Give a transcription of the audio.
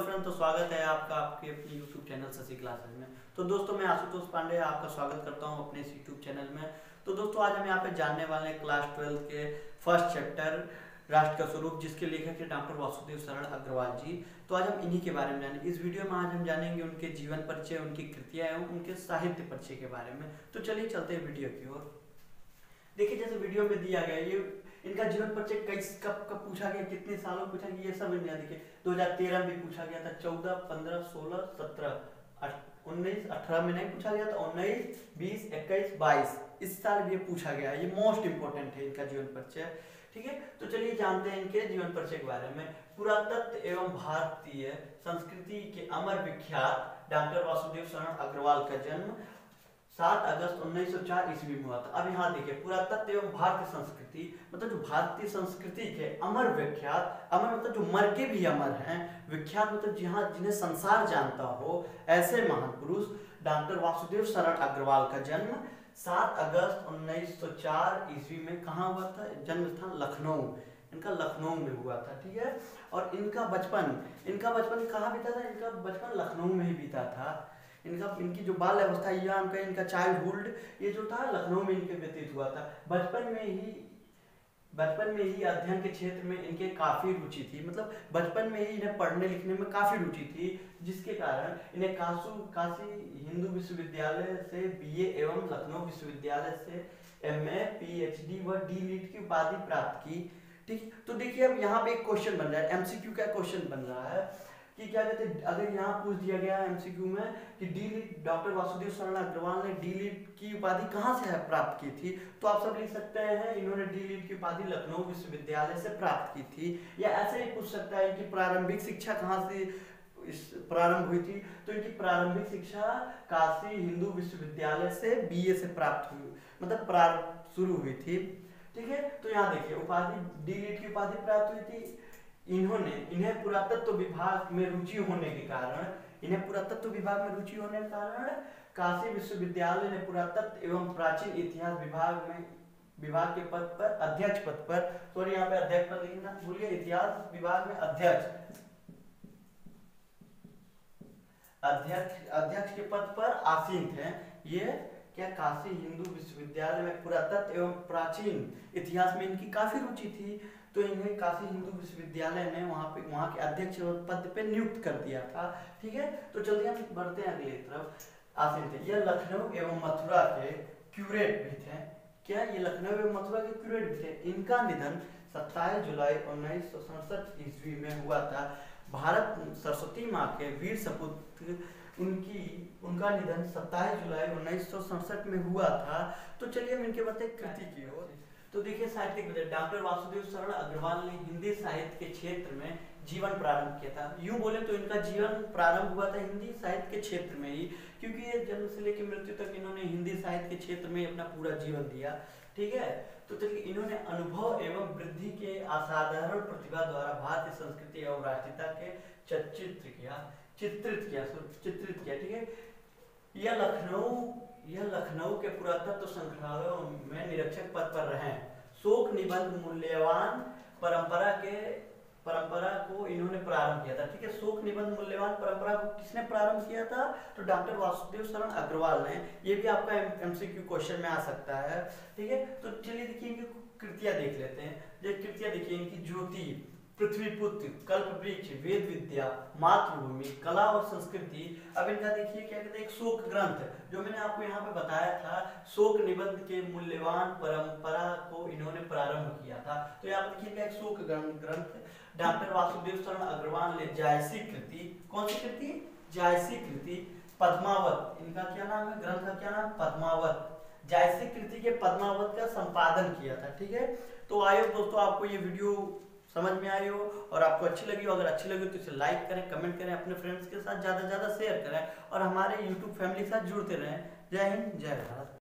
Friend तो स्वागत है आपका, आपके अपने YouTube चैनल शशि क्लासेस में। तो दोस्तों, मैं आशुतोष पांडे आपका स्वागत करता हूँ अपने इस YouTube चैनल में। तो दोस्तों, आज हम यहाँ पे जानने वाले हैं क्लास ट्वेल्थ के फ़र्स्ट चैप्टर राष्ट्र का स्वरूप, जिसके लेखक है डॉक्टर वासुदेव शरण अग्रवाल जी। तो आज हम इन्हीं के बारे में जानेंगे। इस वीडियो में आज हम जानेंगे उनके जीवन परिचय, उनकी कृतियाँ एवं उनके साहित्य परिचय के बारे में। तो चलिए चलते हैं वीडियो की ओर। देखिए, जैसे वीडियो में दिया गया, ये इनका जीवन परिचय कई कब कब पूछा गया, कितने सालों पूछा गया, ये सब इन्हें देखिए। 2013 में पूछा गया था 14 15 16 17 उन्नीस, अठारह में नहीं पूछा गया था, उन्नीस, बीस, इक्कीस, बाईस। इस साल भी पूछा गया ये मोस्ट इंपोर्टेंट है इनका जीवन परिचय। ठीक है? तो चलिए जानते हैं इनके जीवन परिचय के बारे में। पुरातत्व एवं भारतीय संस्कृति के अमर विख्यात डॉक्टर वासुदेव शरण अग्रवाल का जन्म सात अगस्त 1904 ईस्वी में हुआ था। अब यहाँ देखिए, पुरातत्व एवं भारतीय संस्कृति मतलब जो भारतीय संस्कृति के अमर विख्यात, अमर मतलब जो मर के भी अमर हैं, विख्यात मतलब जहाँ, जिन्हें संसार जानता हो, ऐसे महान पुरुष, डॉक्टर वासुदेव शरण अग्रवाल का जन्म सात अगस्त 1904 ईस्वी में कहाँ हुआ था? जन्म स्थान लखनऊ। इनका लखनऊ में हुआ था, ठीक है? और इनका बचपन इनका बचपन कहाँ बीता था? इनका बचपन लखनऊ में ही बीता था। इनका इनकी जो बाल अवस्था, या हम कहें इनका चाइल्डहुड ये जो था, लखनऊ में इनके व्यतीत हुआ था। बचपन में ही, बचपन में ही अध्ययन के क्षेत्र में इनके काफ़ी रुचि थी। मतलब बचपन में ही इन्हें पढ़ने लिखने में काफ़ी रुचि थी, जिसके कारण इन्हें कासू, काशी हिंदू विश्वविद्यालय से बीए एवं लखनऊ विश्वविद्यालय से एमए पीएचडी व डी की उपाधि प्राप्त की। ठीक तो देखिए अब यहाँ पे एक क्वेश्चन बन रहा है एमसीक्यू का क्वेश्चन बन रहा है। कि क्या कहते हैं, अगर यहाँ पूछ दिया गया एमसीक्यू में कि डी लिट डॉक्टर वासुदेव शरण अग्रवाल ने डी लिट की उपाधि कहाँ से प्राप्त की थी तो आप सब लिख सकते हैं, इन्होंने डी लिट की उपाधि लखनऊ विश्वविद्यालय से प्राप्त की थी। या ऐसे ही पूछ सकता है कि प्रारंभिक शिक्षा कहाँ से इस प्रारंभ हुई थी तो इनकी प्रारंभिक शिक्षा काशी हिंदू विश्वविद्यालय से बीए से प्राप्त हुई मतलब प्रारंभ शुरू हुई थी। ठीक है तो यहाँ देखिए, उपाधि डी लिट की उपाधि प्राप्त हुई थी। इन्होंने, इन्हें पुरातत्व विभाग में रुचि होने के कारण, इन्हें पुरातत्व विभाग में रुचि होने के कारण काशी विश्वविद्यालय ने पुरातत्व एवं प्राचीन इतिहास विभाग में, विभाग के पद पर, अध्यक्ष पद पर सॉरी यहाँ पे अध्यक्ष पद लिखना भूलिए, इतिहास विभाग में अध्यक्ष। अध्यक्ष अध्यक्ष के पद पर आसीन थे, ये क्या काशी हिंदू विश्वविद्यालय में पुरातत्व एवं प्राचीन इतिहास में इनकी काफ़ी रुचि थी? तो इन्हें काशी हिंदू विश्वविद्यालय ने वहाँ पे, वहाँ के अध्यक्ष पद पे नियुक्त कर दिया था। ठीक है? तो चलिए हम बढ़ते हैं अगले तरफ़। आसिन थे यह लखनऊ एवं मथुरा के क्यूरेट भी थे। क्या ये लखनऊ एवं मथुरा के क्यूरेट भी थे? इनका निधन 27 जुलाई उन्नीस सौ ईस्वी में हुआ था। भारत सरस्वती माँ के वीर सपुत्र उनकी उनका निधन 27 जुलाई उन्नीस सौ सड़सठ में हुआ था। तो चलिए हम इनके बताए कृति की ओर। तो देखिए साहित्य डॉक्टर वासुदेव शरण अग्रवाल ने हिंदी साहित्य के क्षेत्र में जीवन प्रारंभ किया था। यूँ बोले तो इनका जीवन प्रारंभ हुआ था हिंदी साहित्य के क्षेत्र में ही, क्योंकि ये जन्म से लेकर मृत्यु तक इन्होंने हिंदी साहित्य के क्षेत्र में अपना पूरा जीवन दिया, ठीक है? तो चलिए, इन्होंने अनुभव एवं वृद्धि के असाधारण प्रतिभा द्वारा भारतीय संस्कृति एवं राष्ट्रीयता के चित्र किया, चित्रित किया चित्रित किया, ठीक है? यह लखनऊ यह लखनऊ के पुरातत्व संग्रहालयों में निरीक्षक पद पर रहे शोक निबंध मूल्यवान परंपरा के परंपरा को इन्होंने प्रारंभ किया था। ठीक है, शोक निबंध मूल्यवान परंपरा को किसने प्रारंभ किया था? तो डॉक्टर वासुदेव शरण अग्रवाल ने। ये भी आपका एमसीक्यू क्वेश्चन में आ सकता है। ठीक है तो चलिए देखिए इनकी कृतियाँ देख लेते हैं। कृतियाँ देखिए इनकी ज्योति। पृथ्वी पुत्र, कल्प, वृक्ष, वेद, विद्या, मातृभूमि, कला और संस्कृति। अब इनका देखिए क्या कहते हैं एक शोक ग्रंथ जो मैंने आपको यहाँ पे बताया था, शोक निबंध के मूल्यवान परंपरा को इन्होंने प्रारंभ किया था। तो यहाँ पर देखिए एक शोक ग्रंथ डॉक्टर वासुदेव शरण अग्रवाल ने जायसी कृति, कौन सी कृति? जायसी कृति, पद्मावत। इनका क्या नाम है? ग्रंथ का क्या नाम? पद्मावत। जायसी कृति के पद्मावत का संपादन किया था, ठीक है? तो आयो दोस्तों, आपको ये वीडियो समझ में आई हो और आपको अच्छी लगी हो, अगर अच्छी लगी हो तो इसे लाइक करें कमेंट करें, अपने फ्रेंड्स के साथ ज़्यादा से ज़्यादा शेयर करें और हमारे यूट्यूब फैमिली के साथ जुड़ते रहें। जय हिंद, जय भारत।